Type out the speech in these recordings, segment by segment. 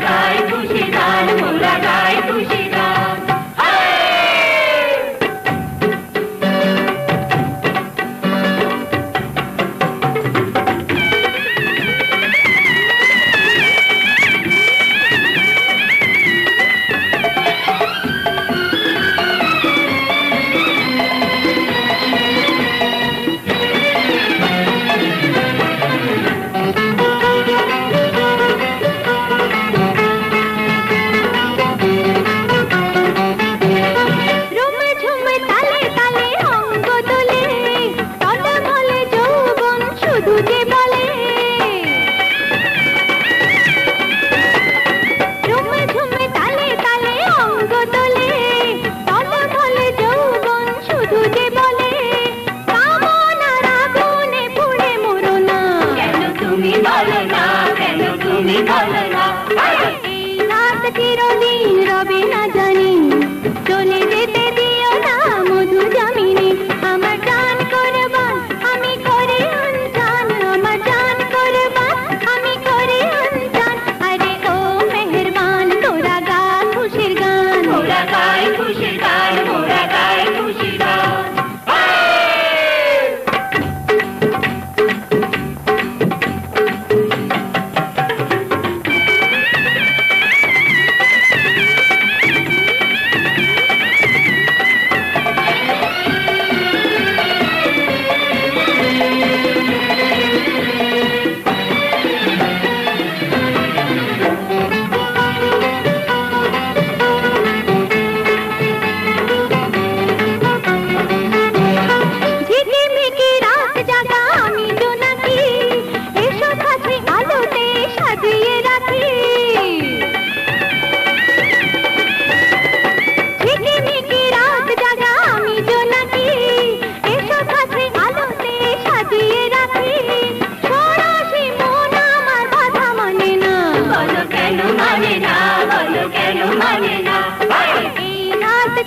Bye-bye.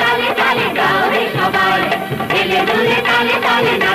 তালে তালে গাও রে সবাই হেলে দুলে তালে তালে